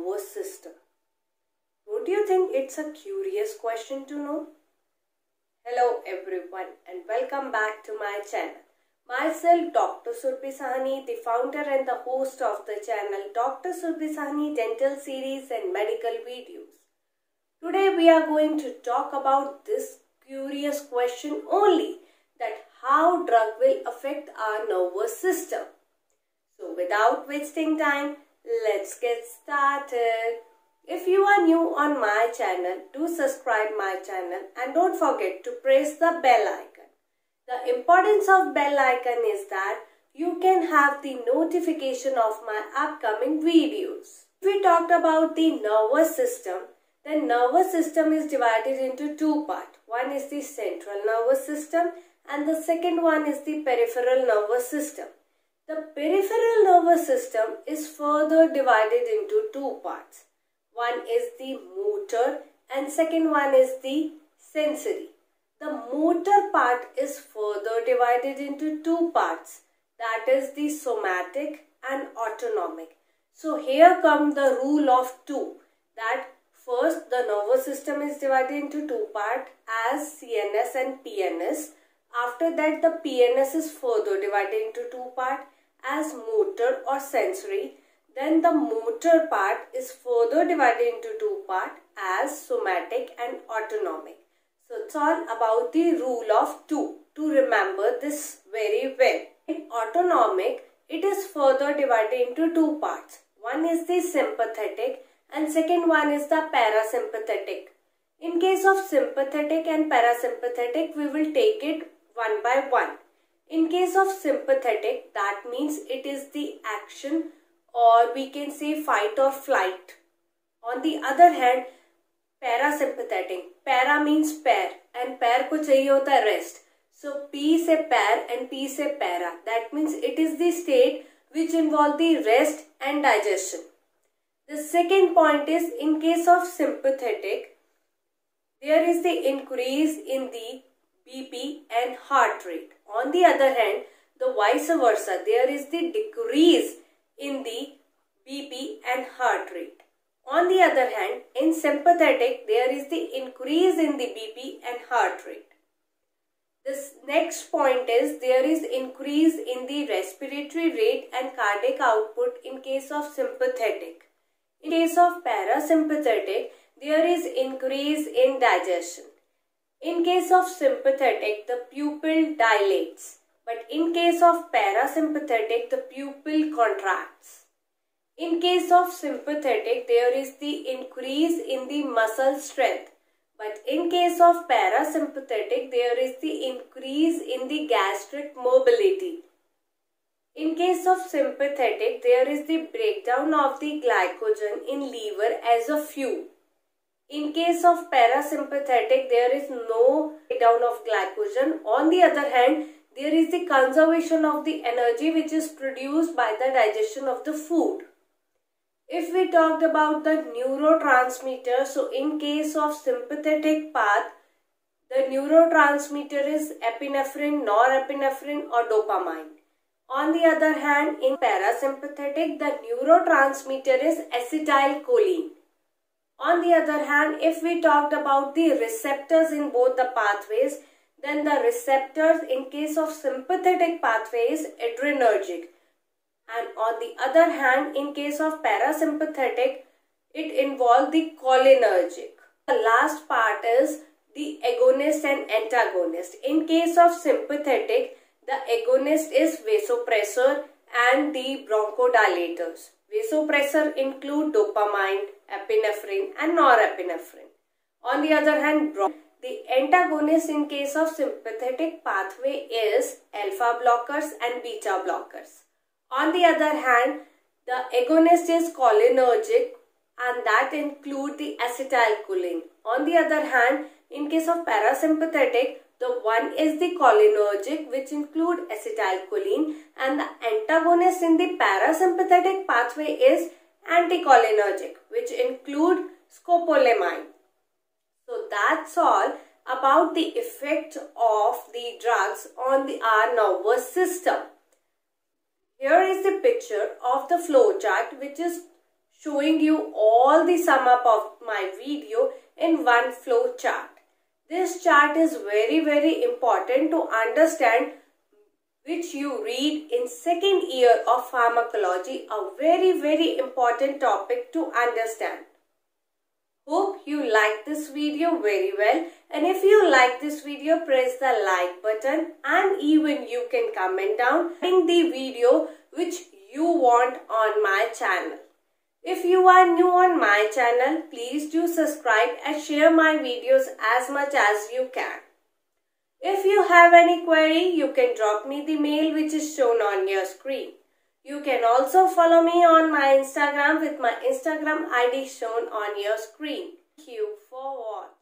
nervous system? Don't you think it's a curious question to know? Hello everyone and welcome back to my channel. Myself Dr. Surabhi Sahney, the founder and the host of the channel Dr. Surabhi Sahney Dental Series and Medical Videos. Today we are going to talk about this curious question only that how drug will affect our nervous system. So without wasting time, let's get started. If you are new on my channel, do subscribe my channel and don't forget to press the bell icon. The importance of bell icon is that you can have the notification of my upcoming videos. We talked about the nervous system. The nervous system is divided into two parts. One is the central nervous system and the second one is the peripheral nervous system. The peripheral nervous system is further divided into two parts. One is the motor and second one is the sensory. The motor part is further divided into two parts that is the somatic and autonomic. So here come the rule of two that first the nervous system is divided into two parts as CNS and PNS. After that the PNS is further divided into two parts as motor or sensory. Then the motor part is further divided into two parts as somatic and autonomic. So it's all about the rule of two to remember this very well. In autonomic, it is further divided into two parts. One is the sympathetic and second one is the parasympathetic. In case of sympathetic and parasympathetic, we will take it one by one. In case of sympathetic, that means it is the action or we can say fight or flight. On the other hand, parasympathetic. Para means pair and pair को चाहिए होता है rest. So P से pair and P से para. That means it is the state which involve the rest and digestion. The second point is in case of sympathetic, there is the increase in the BP and heart rate. On the other hand, the vice versa, there is the decrease in the BP and heart rate. On the other hand, in sympathetic, there is the increase in the BP and heart rate. This next point is there is increase in the respiratory rate and cardiac output in case of sympathetic. In case of parasympathetic, there is increase in digestion. In case of sympathetic, the pupil dilates. But in case of parasympathetic, the pupil contracts. In case of sympathetic, there is the increase in the muscle strength. But in case of parasympathetic, there is the increase in the gastric mobility. In case of sympathetic, there is the breakdown of the glycogen in liver as a fuel. In case of parasympathetic, there is no breakdown of glycogen. On the other hand, there is the conservation of the energy which is produced by the digestion of the food. If we talked about the neurotransmitter, so in case of sympathetic path, the neurotransmitter is epinephrine, norepinephrine or dopamine. On the other hand, in parasympathetic, the neurotransmitter is acetylcholine. On the other hand, if we talked about the receptors in both the pathways, then the receptors in case of sympathetic pathway is adrenergic. And on the other hand, in case of parasympathetic, it involves the cholinergic. The last part is the agonist and antagonist. In case of sympathetic, the agonist is vasopressor and the bronchodilators. Vasopressor include dopamine, epinephrine and norepinephrine. On the other hand, the antagonist in case of sympathetic pathway is alpha blockers and beta blockers. On the other hand, the agonist is cholinergic and that include the acetylcholine. On the other hand, in case of parasympathetic, the one is the cholinergic which include acetylcholine and the antagonist in the parasympathetic pathway is anticholinergic which include scopolamine. So that's all about the effect of the drugs on the our nervous system. Here is the picture of the flow chart which is showing you all the sum up of my video in one flow chart. This chart is very very important to understand which you read in second year of pharmacology a very very important topic to understand. Hope you like this video very well and if you like this video press the like button and even you can comment down the video which you want on my channel. If you are new on my channel, please do subscribe and share my videos as much as you can. If you have any query, you can drop me the mail which is shown on your screen. You can also follow me on my Instagram with my Instagram ID shown on your screen. Thank you for watching.